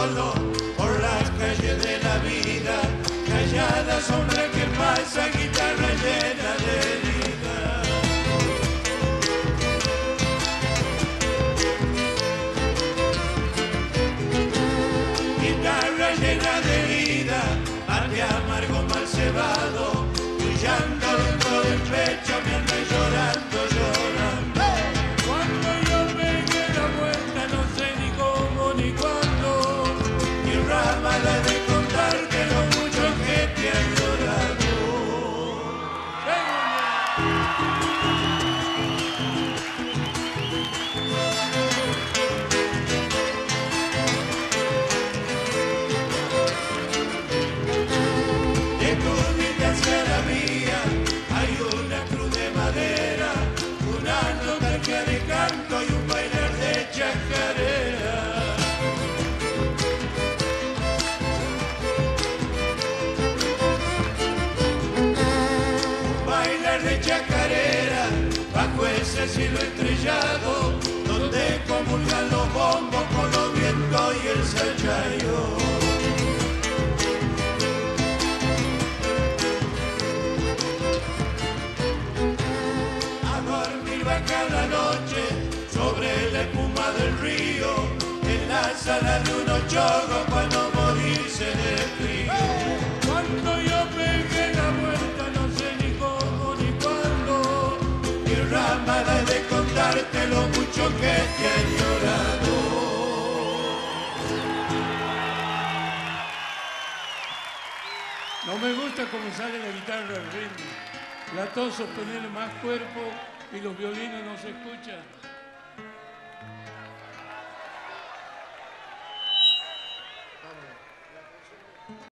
por las calles de la vida, callada sombra que pasa, guitarra llena de herida. Guitarra llena de herida, mate amargo mal cebado, una nostalgia de canto y un bailar de chacarera. Un bailar de chacarera bajo ese cielo estrellado, donde comulgan los cada noche sobre la espuma del río, en la sala de unos chogos para no morirse de frío. Cuando yo pegué la vuelta no sé ni cómo ni cuándo, mi ramada de contarte lo mucho que te he llorado. No me gusta cómo sale la guitarra al ritmo. La tos sostenerle más cuerpo y los violines no se escuchan.